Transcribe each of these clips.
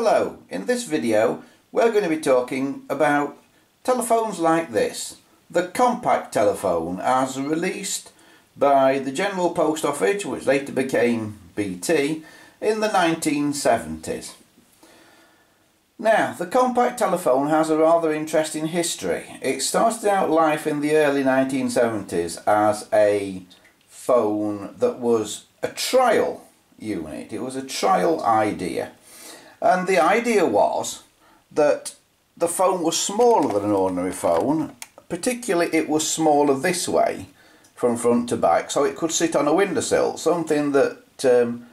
Hello, in this video we're going to be talking about telephones like this. The compact telephone as released by the General Post Office which later became BT in the 1970s. Now, the compact telephone has a rather interesting history. It started out life in the early 1970s as a phone that was a trial unit. It was a trial idea. And the idea was that the phone was smaller than an ordinary phone, particularly it was smaller this way from front to back so it could sit on a windowsill, something that um,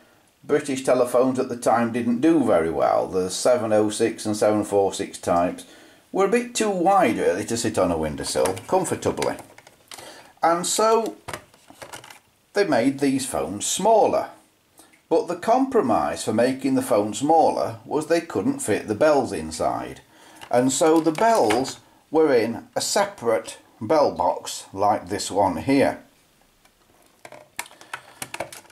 British telephones at the time didn't do very well. The 706 and 746 types were a bit too wide really to sit on a windowsill comfortably. And so they made these phones smaller but the compromise for making the phone smaller was they couldn't fit the bells inside. And so the bells were in a separate bell box like this one here.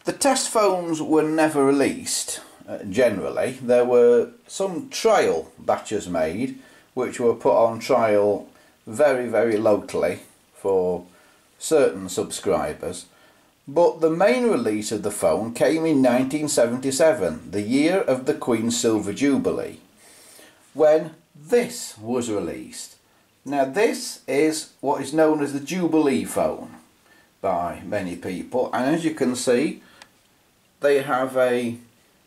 The test phones were never released uh, generally. There were some trial batches made which were put on trial very very locally for certain subscribers but the main release of the phone came in 1977, the year of the Queen's Silver Jubilee, when this was released. Now this is what is known as the Jubilee phone by many people and as you can see they have a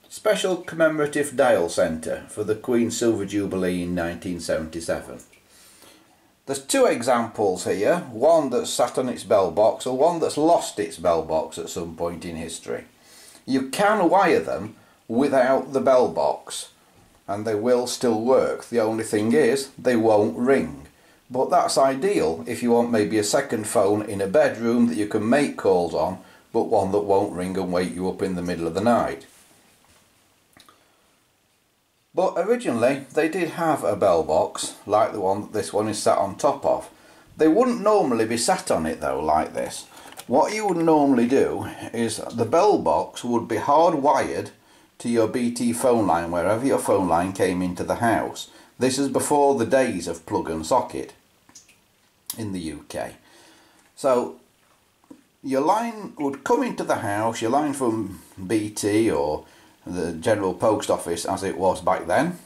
special commemorative dial centre for the Queen's Silver Jubilee in 1977. There's two examples here, one that's sat on its bell box or one that's lost its bell box at some point in history. You can wire them without the bell box and they will still work. The only thing is they won't ring. But that's ideal if you want maybe a second phone in a bedroom that you can make calls on but one that won't ring and wake you up in the middle of the night. But originally they did have a bell box like the one that this one is sat on top of. They wouldn't normally be sat on it though like this. What you would normally do is the bell box would be hardwired to your BT phone line wherever your phone line came into the house. This is before the days of plug and socket in the UK. So your line would come into the house, your line from BT or the general post office as it was back then.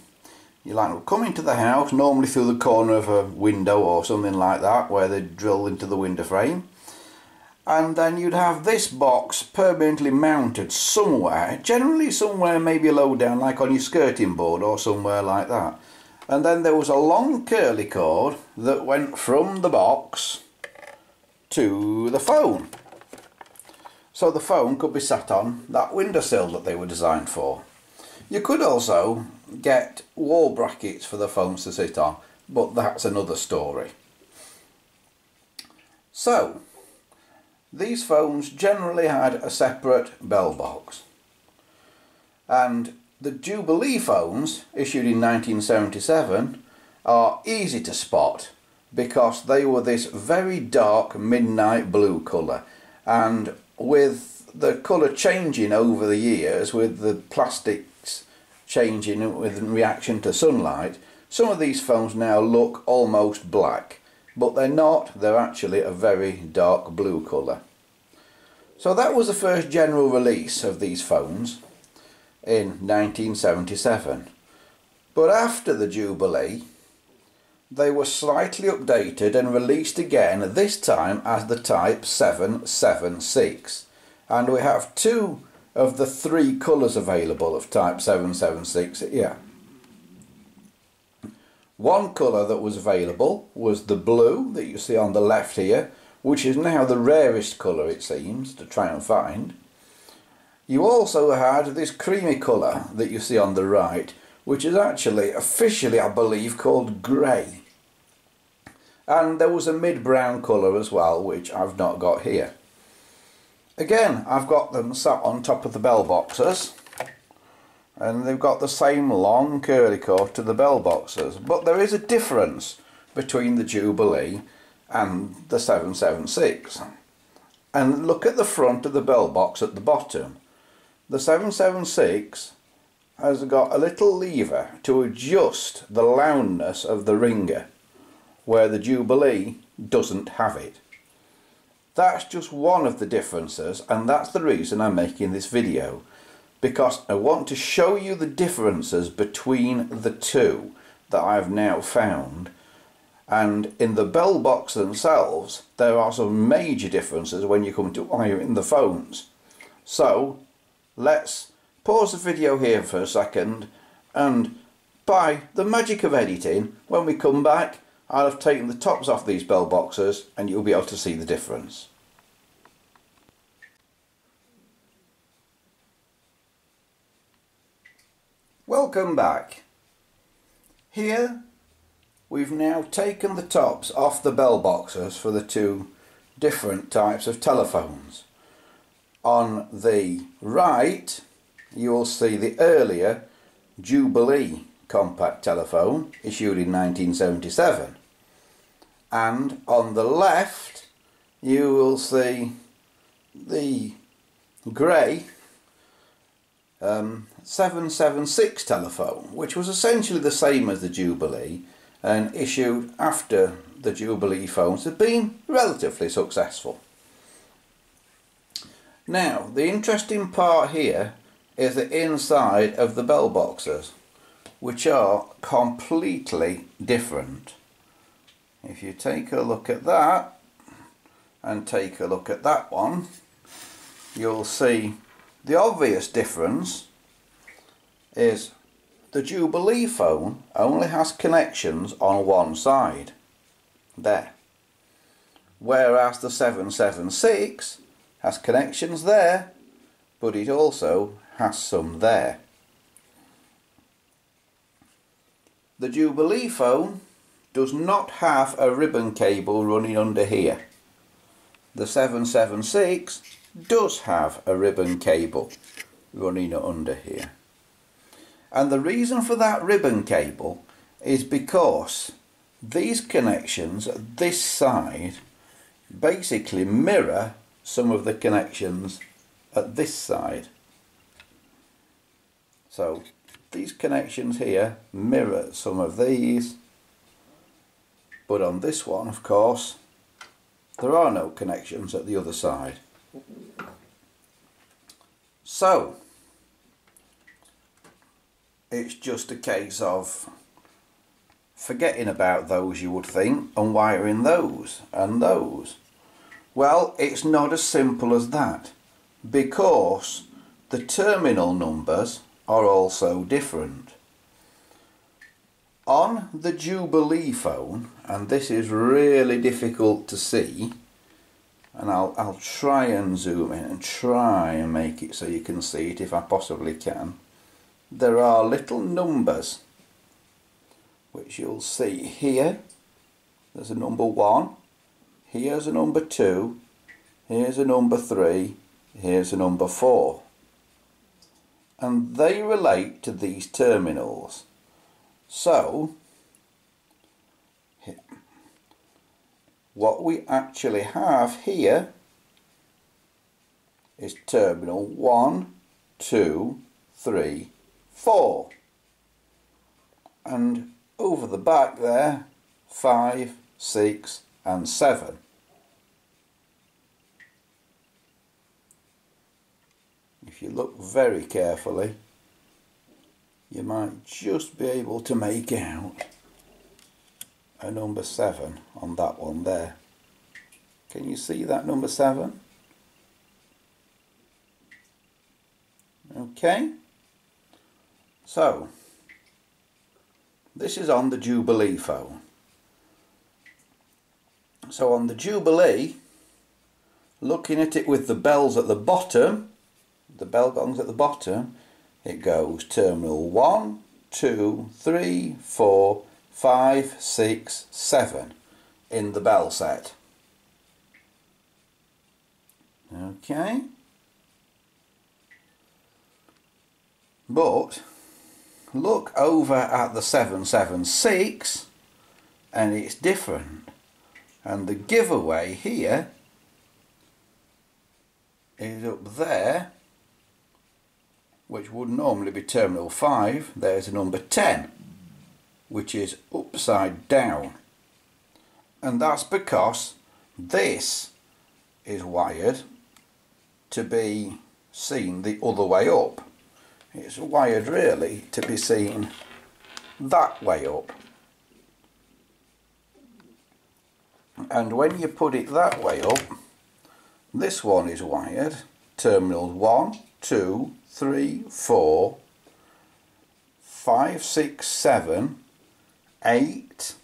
Your line would come into the house, normally through the corner of a window or something like that, where they drill into the window frame. And then you'd have this box permanently mounted somewhere, generally somewhere maybe low down, like on your skirting board or somewhere like that. And then there was a long curly cord that went from the box to the phone so the phone could be sat on that windowsill that they were designed for. You could also get wall brackets for the phones to sit on, but that's another story. So, these phones generally had a separate bell box. And the Jubilee phones, issued in 1977, are easy to spot because they were this very dark midnight blue colour and with the colour changing over the years, with the plastics changing with reaction to sunlight, some of these phones now look almost black, but they're not, they're actually a very dark blue colour. So that was the first general release of these phones in 1977. But after the Jubilee, they were slightly updated and released again, this time as the Type 776. And we have two of the three colours available of Type 776 here. One colour that was available was the blue that you see on the left here, which is now the rarest colour it seems to try and find. You also had this creamy colour that you see on the right, which is actually officially I believe called grey and there was a mid-brown colour as well which I've not got here. Again I've got them sat on top of the bell boxes. And they've got the same long curly cord to the bell boxes. But there is a difference between the Jubilee and the 776 and look at the front of the bell box at the bottom. The 776 has got a little lever to adjust the loudness of the ringer where the Jubilee doesn't have it. That's just one of the differences and that's the reason I'm making this video because I want to show you the differences between the two that I've now found and in the bell box themselves there are some major differences when you come to wiring the phones. So let's pause the video here for a second and by the magic of editing when we come back I'll have taken the tops off these bell boxes and you'll be able to see the difference. Welcome back. Here we've now taken the tops off the bell boxes for the two different types of telephones. On the right you will see the earlier Jubilee compact telephone issued in 1977 and on the left you will see the grey um, 776 telephone which was essentially the same as the Jubilee and issued after the Jubilee phones had been relatively successful. Now the interesting part here is the inside of the bell boxes which are completely different. If you take a look at that and take a look at that one you'll see the obvious difference is the Jubilee phone only has connections on one side there whereas the 776 has connections there but it also has some there. The Jubilee phone does not have a ribbon cable running under here. The 776 does have a ribbon cable running under here. And the reason for that ribbon cable is because these connections at this side basically mirror some of the connections at this side. So these connections here mirror some of these but on this one of course there are no connections at the other side. So it's just a case of forgetting about those you would think and wiring those and those. Well it's not as simple as that because the terminal numbers are also different. On the Jubilee phone, and this is really difficult to see, and I'll, I'll try and zoom in and try and make it so you can see it if I possibly can. There are little numbers which you'll see here. There's a number one, here's a number two, here's a number three, here's a number 4 and they relate to these terminals so what we actually have here is terminal 1 2 3 4 and over the back there 5 6 and 7 if you look very carefully you might just be able to make out a number 7 on that one there. Can you see that number 7? Okay. So, this is on the Jubilee phone. So on the Jubilee, looking at it with the bells at the bottom, the bell gongs at the bottom, it goes terminal 1, 2, 3, 4, 5, 6, 7 in the bell set. Okay. But look over at the 776 and it's different. And the giveaway here is up there which would normally be terminal 5, there's a number 10, which is upside down. And that's because this is wired to be seen the other way up. It's wired really to be seen that way up. And when you put it that way up, this one is wired terminals 1, 2, 3, 4, 5, 6, 7, 8,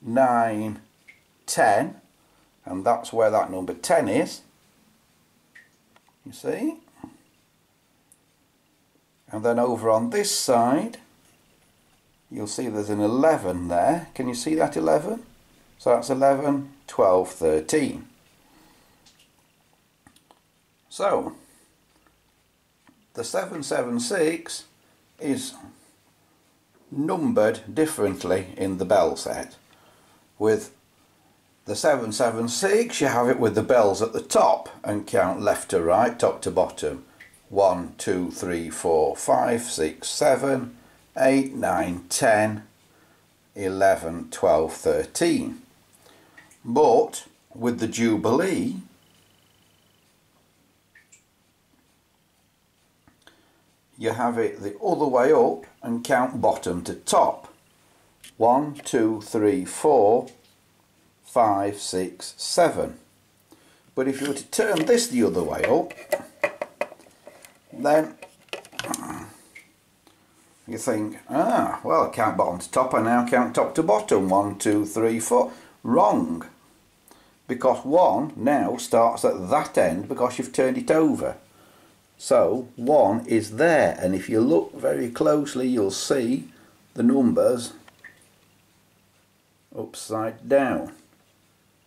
9, 10 and that's where that number 10 is. You see? And then over on this side you'll see there's an 11 there. Can you see that 11 so that's 11 12 13 so the 776 is numbered differently in the bell set. With the 776 you have it with the bells at the top and count left to right top to bottom. 1 2 3 4 5 6 7 8 9 10 11 12 13 but with the Jubilee you have it the other way up and count bottom to top 1 2 3 4 five, six, seven. But if you were to turn this the other way up, then you think, ah, well, I count bottom to top, I now count top to bottom. One, two, three, four. Wrong. Because one now starts at that end because you've turned it over. So one is there, and if you look very closely, you'll see the numbers upside down.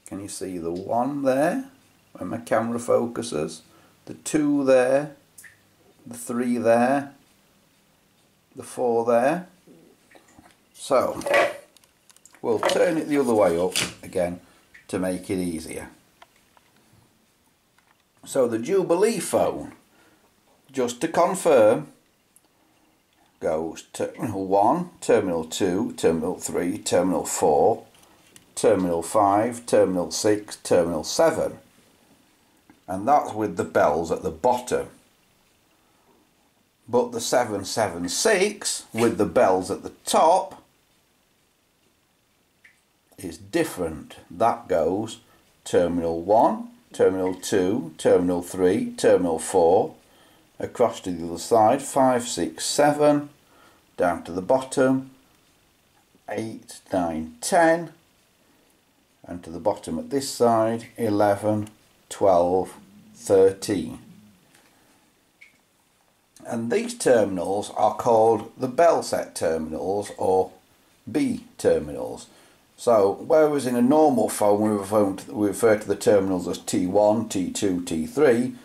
Can you see the one there when my camera focuses? The two there, the three there, the four there. So we'll turn it the other way up again to make it easier. So the Jubilee phone, just to confirm, goes terminal 1, terminal 2, terminal 3, terminal 4, terminal 5, terminal 6, terminal 7 and that's with the bells at the bottom. But the 776 with the bells at the top is different. That goes terminal 1 terminal 2 terminal 3 terminal 4 across to the other side 5 6 7 down to the bottom 8 9 10 and to the bottom at this side 11 12 13 and these terminals are called the bell set terminals or B terminals. So whereas in a normal phone we refer, to, we refer to the terminals as T1, T2, T3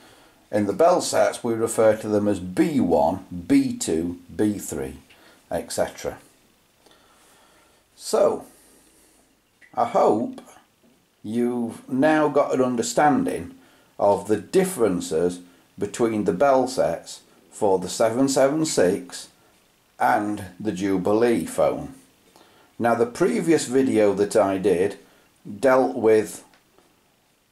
in the bell sets we refer to them as B1, B2, B3 etc. So I hope you've now got an understanding of the differences between the bell sets for the 776 and the Jubilee phone. Now the previous video that I did dealt with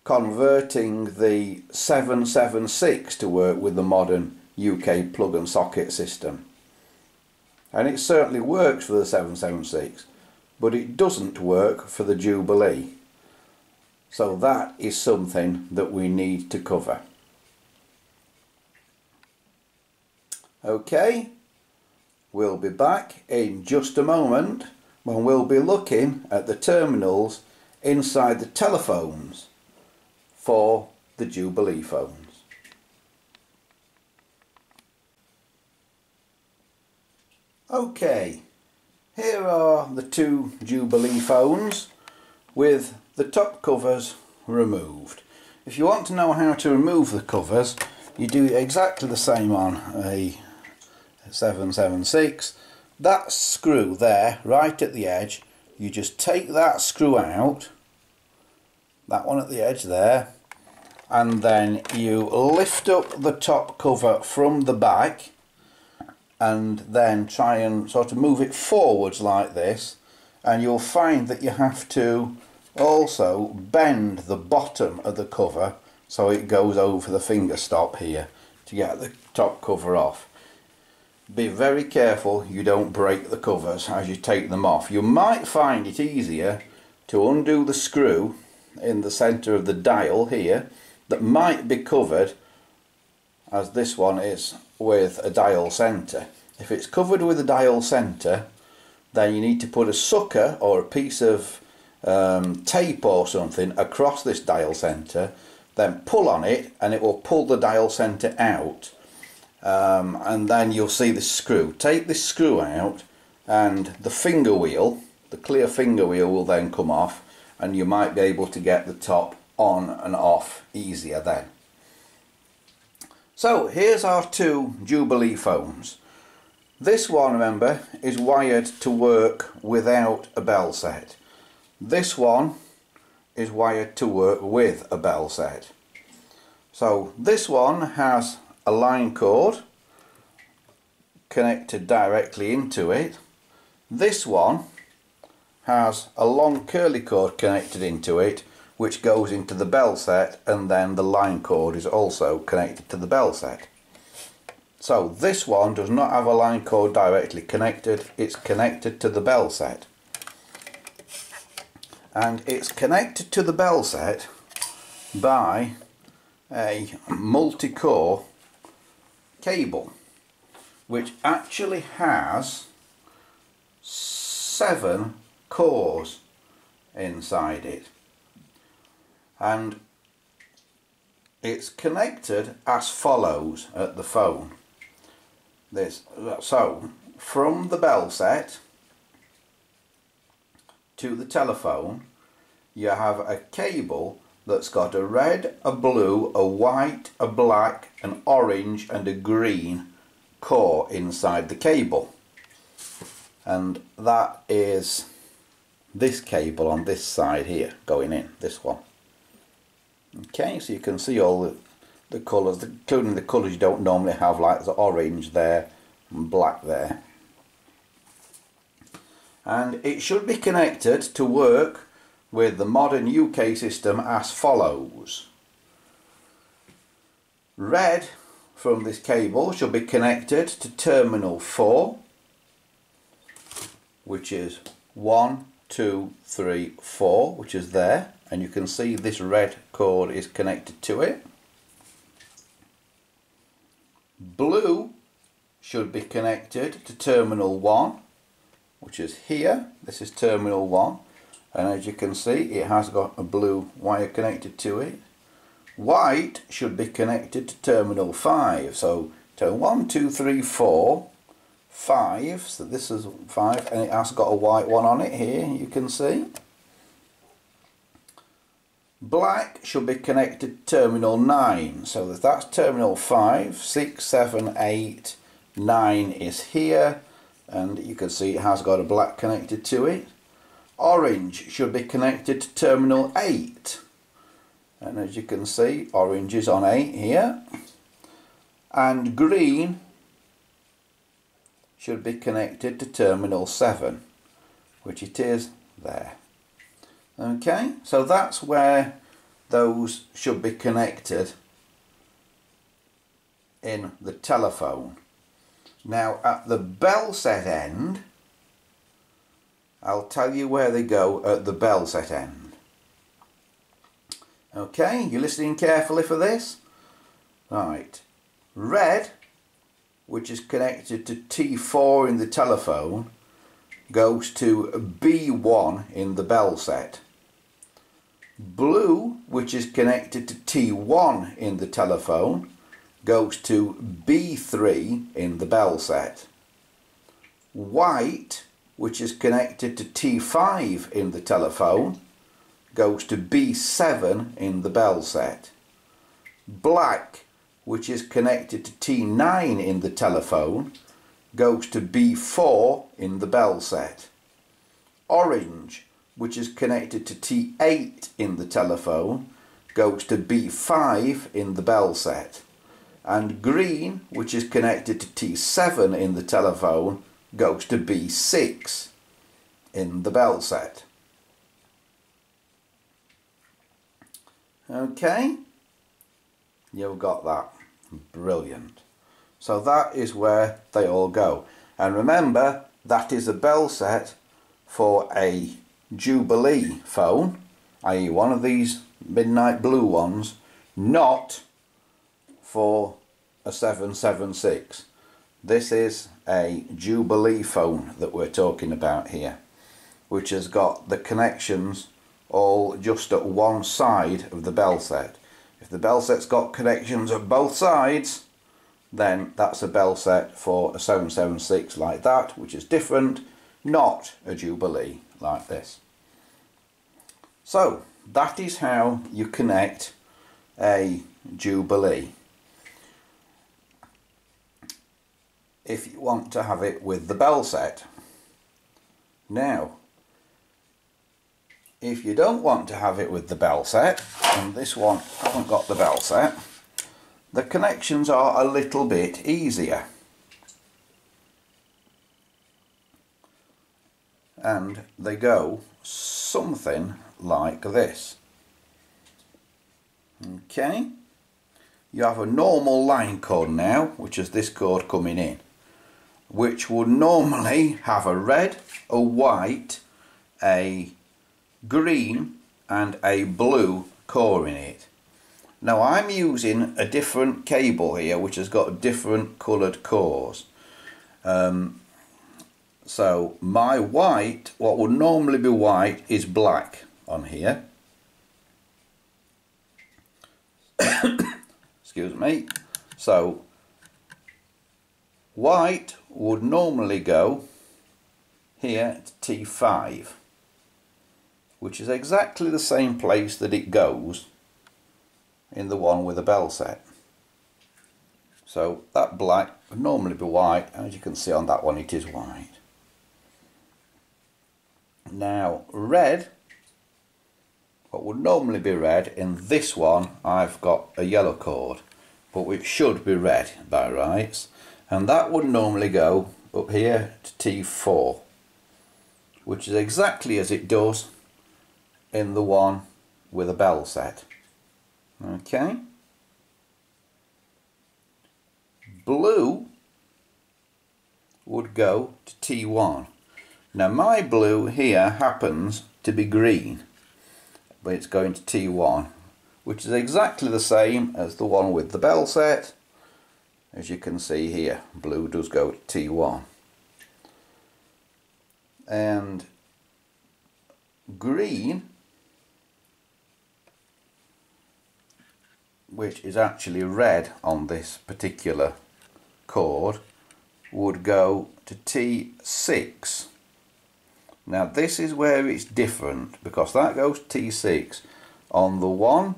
converting the 776 to work with the modern UK plug and socket system. And it certainly works for the 776 but it doesn't work for the Jubilee. So that is something that we need to cover. Okay, we'll be back in just a moment when we'll be looking at the terminals inside the telephones for the Jubilee phones. Okay, here are the two Jubilee phones with the top covers removed. If you want to know how to remove the covers, you do exactly the same on a 776. That screw there, right at the edge, you just take that screw out, that one at the edge there, and then you lift up the top cover from the back and then try and sort of move it forwards like this and you'll find that you have to also bend the bottom of the cover so it goes over the finger stop here to get the top cover off. Be very careful you don't break the covers as you take them off. You might find it easier to undo the screw in the centre of the dial here that might be covered as this one is with a dial centre. If it's covered with a dial centre then you need to put a sucker or a piece of um, tape or something across this dial centre then pull on it and it will pull the dial centre out um, and then you'll see the screw. Take this screw out and the finger wheel, the clear finger wheel will then come off and you might be able to get the top on and off easier then. So here's our two Jubilee phones. This one, remember, is wired to work without a bell set. This one is wired to work with a bell set. So this one has a line cord connected directly into it. This one has a long curly cord connected into it which goes into the bell set and then the line cord is also connected to the bell set. So this one does not have a line cord directly connected, it's connected to the bell set and it's connected to the bell set by a multi-core cable which actually has seven cores inside it and it's connected as follows at the phone this so from the bell set to the telephone you have a cable that's got a red, a blue, a white, a black, an orange and a green core inside the cable and that is this cable on this side here going in, this one. Okay, so you can see all the, the colours, including the colours you don't normally have like the orange there and black there and it should be connected to work with the modern UK system as follows. Red from this cable should be connected to terminal 4 which is 1, 2, 3, 4 which is there and you can see this red cord is connected to it. Blue should be connected to terminal 1 which is here. This is terminal 1 and as you can see it has got a blue wire connected to it. White should be connected to terminal 5 so turn 1, 2, 3, 4, 5 so this is 5 and it has got a white one on it here you can see. Black should be connected to terminal 9 so that that's terminal 5, 6, 7, 8, 9 is here and you can see it has got a black connected to it. Orange should be connected to terminal 8 and as you can see orange is on 8 here and green should be connected to terminal 7 which it is there. Okay, so that's where those should be connected in the telephone. Now at the bell set end, I'll tell you where they go at the bell set end. Okay, you're listening carefully for this? Right, red, which is connected to T4 in the telephone, goes to B1 in the bell set. Blue, which is connected to T1 in the telephone, goes to B3 in the bell set. White, which is connected to T5 in the telephone, goes to B7 in the bell set. Black, which is connected to T9 in the telephone, goes to B4 in the bell set. Orange, which is connected to T8 in the telephone, goes to B5 in the bell set and green which is connected to T7 in the telephone goes to B6 in the bell set. Okay, you've got that. Brilliant. So that is where they all go. And remember, that is a bell set for a Jubilee phone, i.e. one of these midnight blue ones, not for a 776. This is a Jubilee phone that we're talking about here, which has got the connections all just at one side of the bell set. If the bell set's got connections at both sides, then that's a bell set for a 776 like that, which is different, not a Jubilee like this. So, that is how you connect a Jubilee. If you want to have it with the bell set. Now, if you don't want to have it with the bell set, and this one hasn't got the bell set, the connections are a little bit easier. And they go something like this. Okay, you have a normal line cord now, which is this cord coming in, which would normally have a red, a white, a green and a blue core in it. Now I'm using a different cable here which has got different coloured cores. Um, so my white, what would normally be white, is black on here. Excuse me. So white would normally go here to T5 which is exactly the same place that it goes in the one with the bell set. So that black would normally be white, and as you can see on that one it is white. Now red, what would normally be red, in this one I've got a yellow cord, but it should be red by rights, and that would normally go up here to T4, which is exactly as it does in the one with a bell set. Okay. Blue would go to T1. Now my blue here happens to be green, but it's going to T1, which is exactly the same as the one with the bell set. As you can see here, blue does go to T1. And green which is actually red on this particular cord would go to T6 now this is where it's different because that goes T6 on the one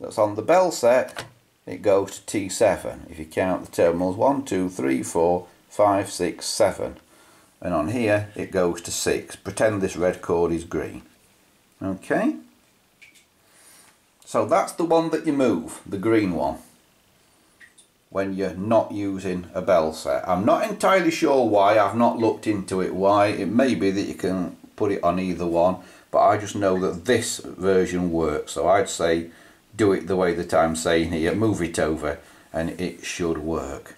that's on the bell set it goes to T7 if you count the terminals 1, 2, 3, 4, 5, 6, 7 and on here it goes to 6 pretend this red cord is green. Okay? So that's the one that you move, the green one, when you're not using a bell set. I'm not entirely sure why, I've not looked into it why. It may be that you can put it on either one, but I just know that this version works. So I'd say do it the way that I'm saying here, move it over and it should work.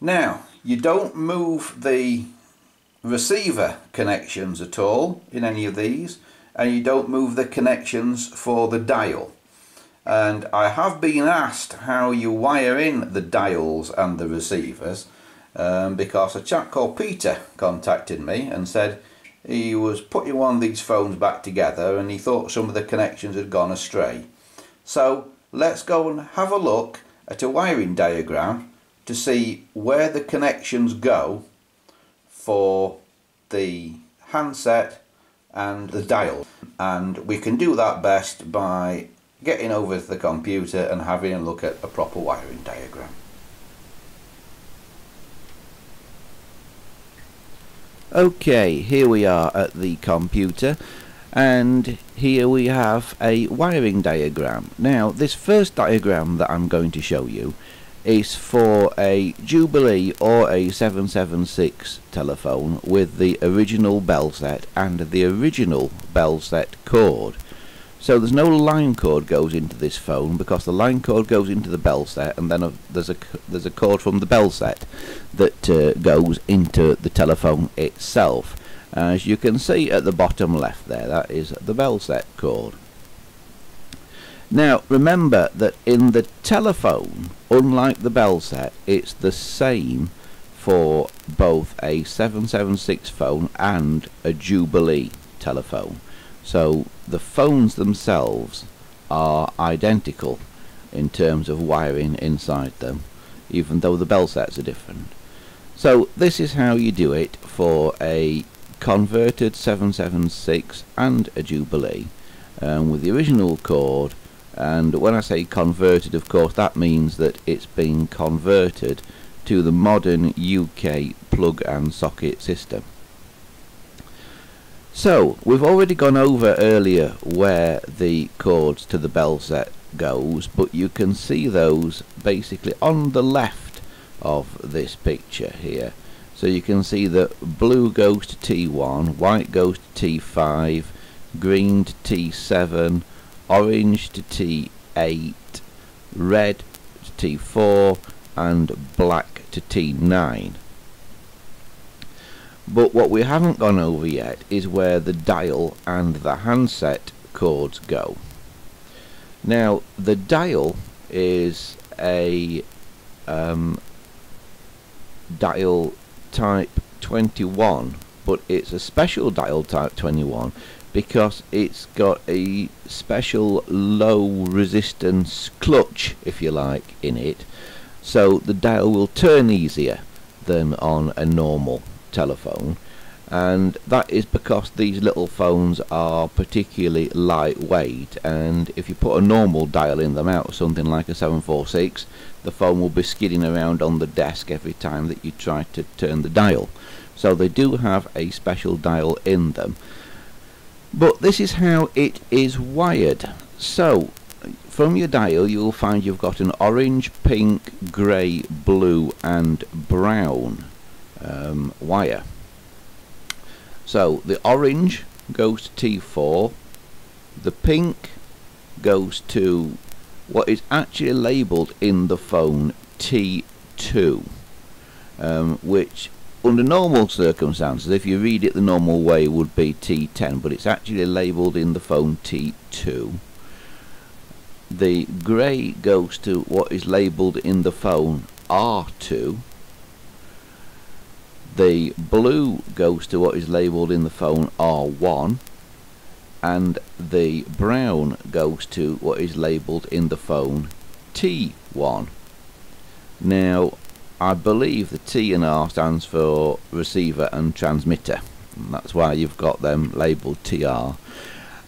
Now, you don't move the receiver connections at all in any of these and you don't move the connections for the dial and I have been asked how you wire in the dials and the receivers um, because a chap called Peter contacted me and said he was putting one of these phones back together and he thought some of the connections had gone astray. So let's go and have a look at a wiring diagram to see where the connections go for the handset and the dial and we can do that best by getting over to the computer and having a look at a proper wiring diagram. Okay, here we are at the computer and here we have a wiring diagram. Now this first diagram that I'm going to show you is for a Jubilee or a 776 telephone with the original bell set and the original bell set cord. So there's no line cord goes into this phone because the line cord goes into the bell set and then a, there's a there's a cord from the bell set that uh, goes into the telephone itself. As you can see at the bottom left there, that is the bell set cord. Now remember that in the telephone, unlike the bell set, it's the same for both a 776 phone and a Jubilee telephone. So the phones themselves are identical in terms of wiring inside them, even though the bell sets are different. So this is how you do it for a converted 776 and a Jubilee um, with the original cord and when I say converted of course that means that it's been converted to the modern UK plug and socket system. So, we've already gone over earlier where the cords to the bell set goes, but you can see those basically on the left of this picture here. So you can see that blue goes to T1, white goes to T5, green to T7, orange to T8, red to T4, and black to T9. But what we haven't gone over yet is where the dial and the handset cords go. Now the dial is a um, dial type 21 but it's a special dial type 21 because it's got a special low resistance clutch if you like in it so the dial will turn easier than on a normal telephone and that is because these little phones are particularly lightweight and if you put a normal dial in them out something like a 746 the phone will be skidding around on the desk every time that you try to turn the dial. So they do have a special dial in them. But this is how it is wired. So from your dial you'll find you've got an orange pink grey blue and brown um, wire. So the orange goes to T4, the pink goes to what is actually labelled in the phone T2, um, which under normal circumstances, if you read it the normal way, would be T10, but it's actually labelled in the phone T2. The grey goes to what is labelled in the phone R2, the blue goes to what is labelled in the phone R1 and the brown goes to what is labelled in the phone T1 now I believe the T and R stands for receiver and transmitter. And that's why you've got them labelled TR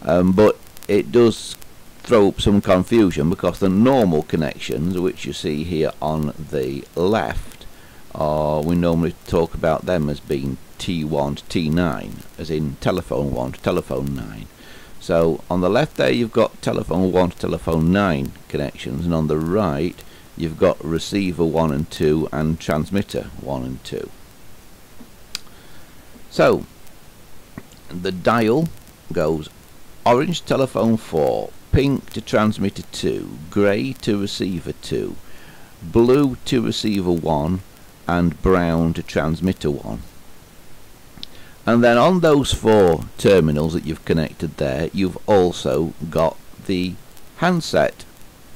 um, but it does throw up some confusion because the normal connections which you see here on the left or we normally talk about them as being T1 to T9 as in telephone 1 to telephone 9 so on the left there you've got telephone 1 to telephone 9 connections and on the right you've got receiver 1 and 2 and transmitter 1 and 2 so the dial goes orange telephone 4 pink to transmitter 2 grey to receiver 2 blue to receiver 1 and brown to transmitter 1 and then on those four terminals that you've connected there you've also got the handset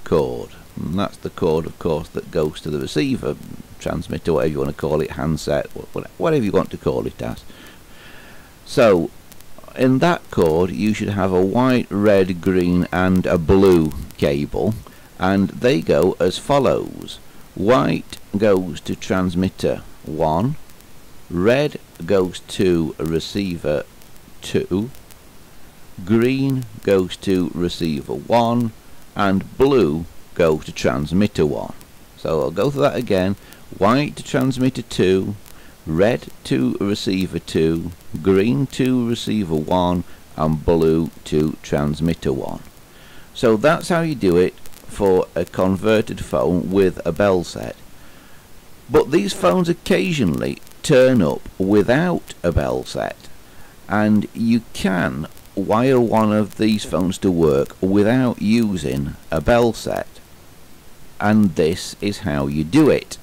cord. And that's the cord of course that goes to the receiver transmitter whatever you want to call it handset whatever you want to call it as. So in that cord you should have a white red green and a blue cable and they go as follows. White goes to transmitter 1 red goes to receiver 2 green goes to receiver 1 and blue goes to transmitter 1 so I'll go through that again. White to transmitter 2 red to receiver 2 green to receiver 1 and blue to transmitter 1 so that's how you do it for a converted phone with a bell set but these phones occasionally turn up without a bell set and you can wire one of these phones to work without using a bell set. And this is how you do it.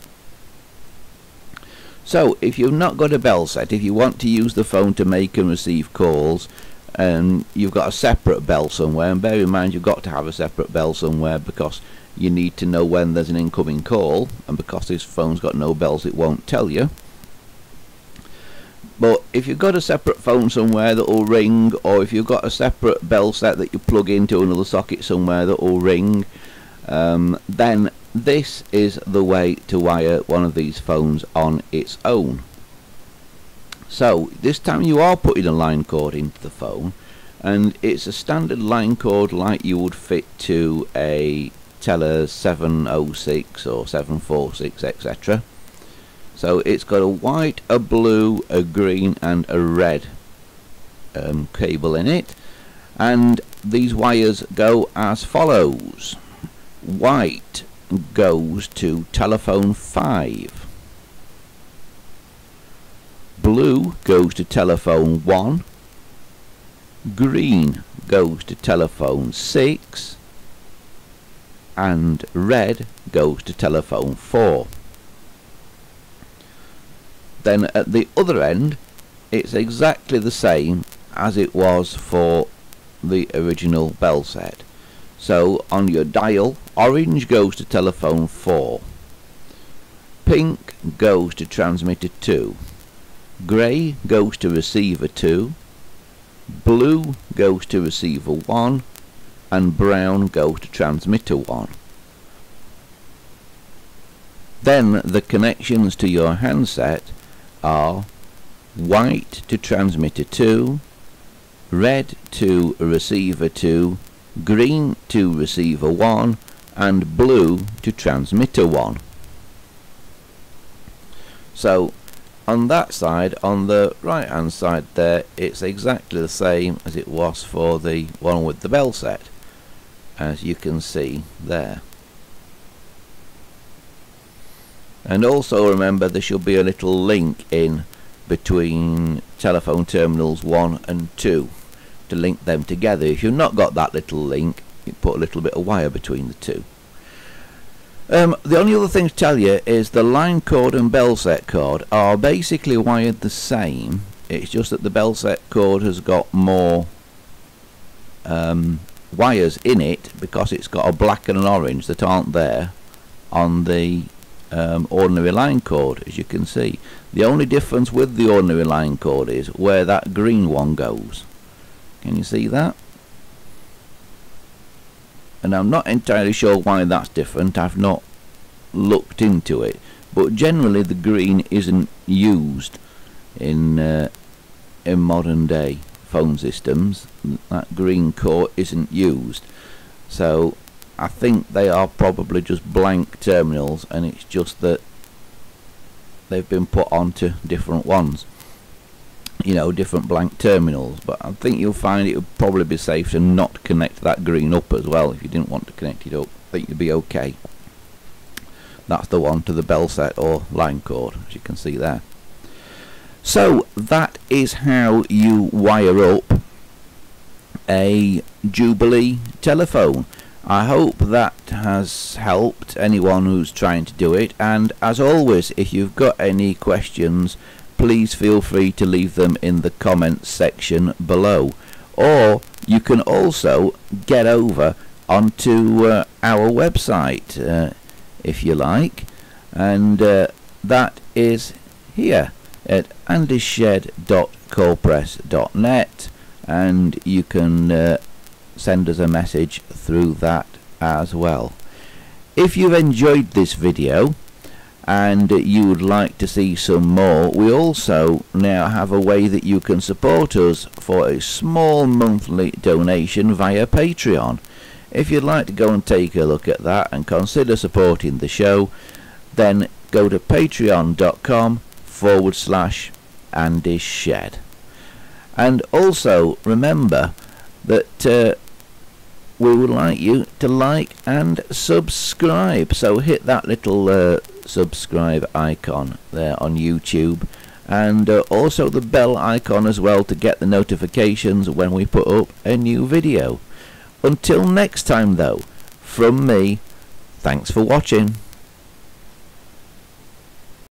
So if you've not got a bell set if you want to use the phone to make and receive calls and you've got a separate bell somewhere. And bear in mind you've got to have a separate bell somewhere because you need to know when there's an incoming call and because this phone's got no bells it won't tell you. But if you've got a separate phone somewhere that will ring or if you've got a separate bell set that you plug into another socket somewhere that will ring um, then this is the way to wire one of these phones on its own. So this time you are putting a line cord into the phone and it's a standard line cord like you would fit to a Tele 706 or 746 etc so it's got a white, a blue, a green and a red um, cable in it. And these wires go as follows. White goes to telephone 5. Blue goes to telephone 1. Green goes to telephone 6. And red goes to telephone 4 then at the other end it's exactly the same as it was for the original bell set. So on your dial orange goes to telephone 4 pink goes to transmitter 2 grey goes to receiver 2 blue goes to receiver 1 and brown goes to transmitter 1 then the connections to your handset are white to transmitter 2, red to receiver 2, green to receiver 1 and blue to transmitter 1. So on that side, on the right hand side there, it's exactly the same as it was for the one with the bell set, as you can see there. and also remember there should be a little link in between telephone terminals 1 and 2 to link them together. If you've not got that little link you put a little bit of wire between the two. Um, the only other thing to tell you is the line cord and bell set cord are basically wired the same. It's just that the bell set cord has got more um, wires in it because it's got a black and an orange that aren't there on the um, ordinary line cord as you can see. The only difference with the ordinary line cord is where that green one goes. Can you see that? And I'm not entirely sure why that's different. I've not looked into it. But generally the green isn't used in uh, in modern day phone systems that green core isn't used. So I think they are probably just blank terminals and it's just that they've been put onto different ones. You know different blank terminals but I think you'll find it would probably be safe to not connect that green up as well if you didn't want to connect it up. I think you'd be okay. That's the one to the bell set or line cord as you can see there so that is how you wire up a Jubilee telephone. I hope that has helped anyone who's trying to do it and as always if you've got any questions please feel free to leave them in the comments section below. Or you can also get over onto uh, our website uh, if you like and uh, that is here at andyshed.copress.net and you can uh, send us a message through that as well. If you've enjoyed this video and you would like to see some more, we also now have a way that you can support us for a small monthly donation via Patreon. If you'd like to go and take a look at that and consider supporting the show, then go to patreon.com forward slash Andy's Shed and also remember that uh, we would like you to like and subscribe. So hit that little uh, subscribe icon there on YouTube. And uh, also the bell icon as well to get the notifications when we put up a new video. Until next time though from me thanks for watching